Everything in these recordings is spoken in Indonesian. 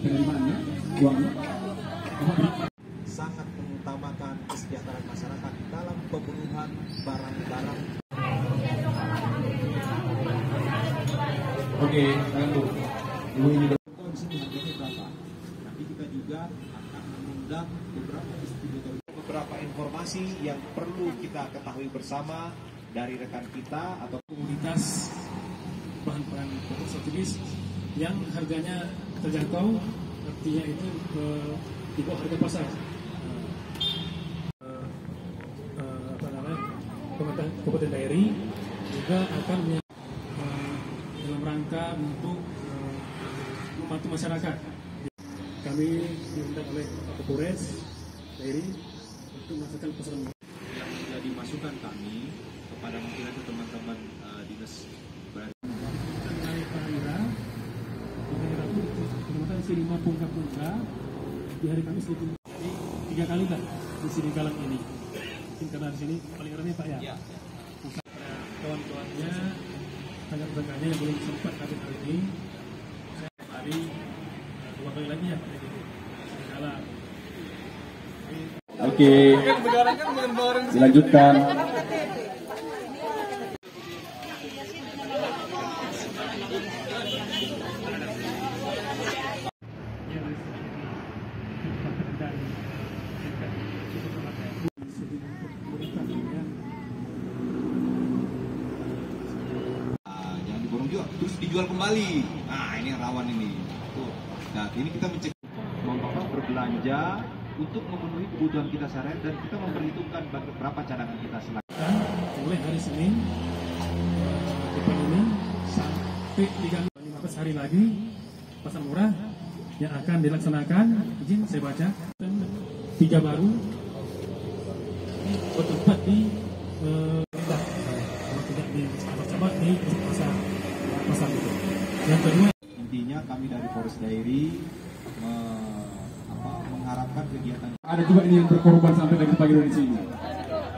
penerimaannya uangnya sangat mengutamakan kesejahteraan masyarakat dalam pembunuhan barang-barang oke di sini harganya berapa. Tapi kita juga akan mengundang beberapa distributor beberapa informasi yang perlu kita ketahui bersama dari rekan kita atau komunitas bahan-bahan pokok strategis yang harganya terjangkau artinya itu eh, di bawah harga pasar. Eh, eh, apa namanya kabupaten daerah juga akan eh, dalam rangka untuk eh, membantu masyarakat. Kami diundang oleh Pak Kapolres daerah untuk melaksanakan pasar murah yang menjadi masukan kami kepada mungkin ada teman-teman eh, dinas berada mengenai perwira di hari Rabu kecamatan Silima Pungga Pungga di hari Kamis ini tiga kali lah di sini galang ini. Mungkin karena di sini paling ramai Pak ya? Ya, ada kawan-kawannya rekan-rekannya yang belum sempat hadir hari ini saya hari eh, dua kali lagi ya kayak gitu galang oke. Dilanjutkan. Terus dijual kembali. Nah ini rawan ini. Tuh nah ini kita Bapak berbelanja untuk memenuhi kebutuhan kita sehari dan kita memperhitungkan berapa cadangan kita selanjutnya mulai hari Senin eh, depan ini sampai 3 hari lagi pasar murah yang akan dilaksanakan. Izin saya baca. Tiga baru bertempat di eh, kalau tidak di cabang-cabang di pasar pasar itu. Yang kedua intinya kami dari apa, mengharapkan kegiatan. Ada juga ini yang berkorban sampai dari pagi dari sini.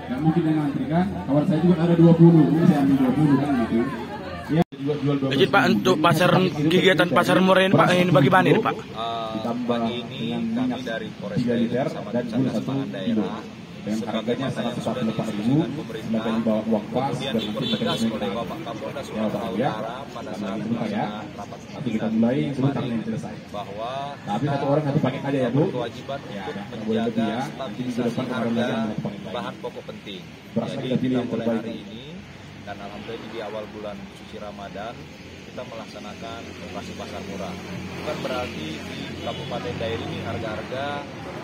Dan mungkin yang ngantri kan? Kawan saya juga ada 20 ini saya ambil 20 kan gitu. Ya. Jual jual 12 Izin Pak untuk pasar kegiatan pasar murah ini Pak ini bagaimana ini Pak? ditambah pagi ini dengan kami minyak dari Polres 3 Dairi liter bersama dan kilo Daerah harganya yang 140 sudah ribu diinstruksikan pemerintah, sebagai bawa uang kemudian dan nanti kita bisa Kapolda ya Pak ya saat sebentar ya nanti kita mulai sebentar yang selesai bahwa tapi satu orang satu paket aja ya Bu Ya, nggak boleh lebih ya. Nanti minggu stabilisasi depan kemarin lagi yang mau pakai lagi. bahan pokok penting. Berasal Jadi kita pilih kita yang mulai terbaik. hari ini dan alhamdulillah di awal bulan suci Ramadan kita melaksanakan operasi pasar murah. Bukan berarti di Kabupaten Dairi ini harga-harga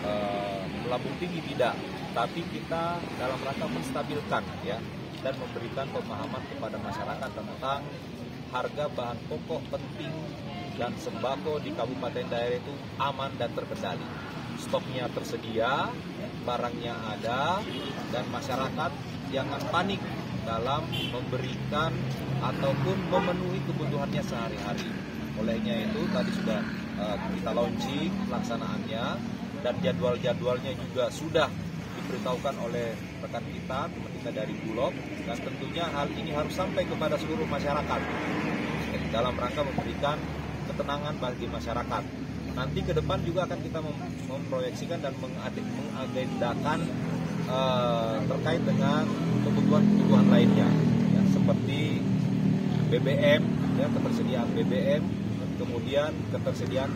eh, melambung tinggi tidak, tapi kita dalam rangka menstabilkan ya dan memberikan pemahaman kepada masyarakat tentang harga bahan pokok penting dan sembako di Kabupaten Daerah itu aman dan terkendali. Stoknya tersedia, barangnya ada, dan masyarakat jangan panik dalam memberikan ataupun memenuhi kebutuhannya sehari-hari. Olehnya itu tadi sudah eh, kita launching pelaksanaannya dan jadwal-jadwalnya juga sudah diberitahukan oleh rekan kita, teman kita dari Bulog. Dan tentunya hal ini harus sampai kepada seluruh masyarakat. Dalam rangka memberikan ketenangan bagi masyarakat. Nanti ke depan juga akan kita mem- memproyeksikan dan mengagendakan eh, terkait dengan kebutuhan-kebutuhan lainnya, ya, seperti BBM, ya, ketersediaan BBM, kemudian ketersediaan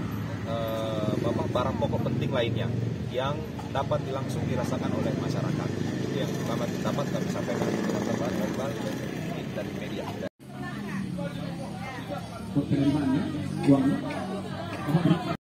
eh, bapak barang pokok penting lainnya yang dapat langsung dirasakan oleh masyarakat. Itu yang dapat dapat kami sampaikan di teman-teman verbal dan kasih. Terima ya? kasih.